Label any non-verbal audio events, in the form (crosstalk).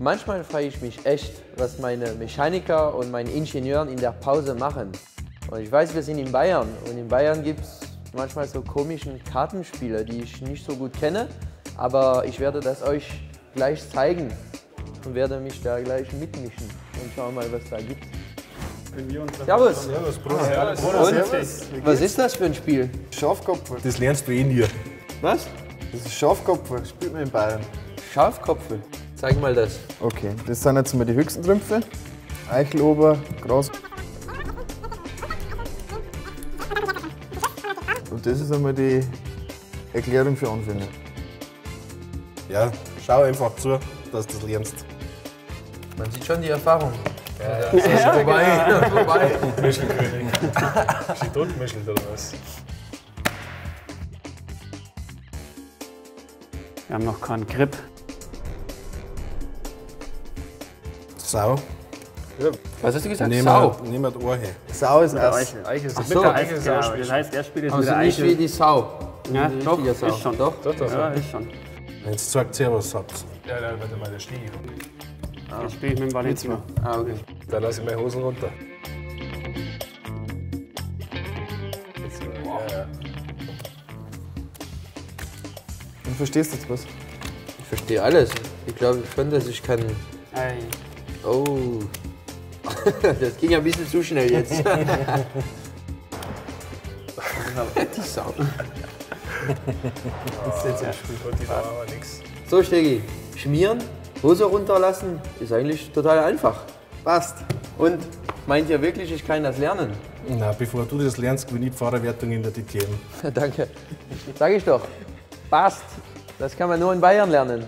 Manchmal frage ich mich echt, was meine Mechaniker und meine Ingenieure in der Pause machen. Und ich weiß, wir sind in Bayern und in Bayern gibt es manchmal so komischen Kartenspiele, die ich nicht so gut kenne, aber ich werde das euch gleich zeigen und werde mich da gleich mitmischen und schauen mal, was da gibt. Servus. Servus, Bruder. Und? Was ist das für ein Spiel? Schafkopfer. Das lernst du eh nie. Was? Das ist Schafkopfer. Spielt man in Bayern. Schafkopfe. Zeig mal das. Okay, das sind jetzt mal die höchsten Trümpfe. Eichelober, Gras. Und das ist einmal die Erklärung für Anfänger. Ja, schau einfach zu, dass du das lernst. Man sieht schon die Erfahrung. Ja, ja. vorbei. (laughs) vorbei. Mischelkönig. Ist die totgemischelt oder was? Wir haben noch keinen Grip. Sau. Was hast du gesagt? Nehmen Sau. wir, nehmen wir die Ohr her. Sau ist Mit Ass. Eichel. Eichel ist so. mit Ja, auch das heißt, er spielt jetzt mit Also der nicht wie die Sau. Ja, Eine doch, Sau. ist schon. Doch? Doch, doch. Ja, ist schon. Jetzt sagt sie, was habt. Ja, dann warte mal, der Stieg. Jetzt spiele ich mit dem Valentino. Ah, okay. Da lasse ich meine Hosen runter. Verstehst du jetzt was? Ich verstehe alles. Ich glaube schon, dass ich kann. Ei. Oh. (laughs) Das ging ja ein bisschen zu schnell jetzt. (laughs) die Sau. Das ist jetzt ein Spiel, die da aber nichts. So, Stegi. Schmieren, Hose runterlassen, ist eigentlich total einfach. Passt. Und meint ihr wirklich, ich kann das lernen? Na, bevor du das lernst, gewinne ich die Fahrerwertung in der DTM. (laughs) Danke. Sag ich doch. Passt. Das kann man nur in Bayern lernen.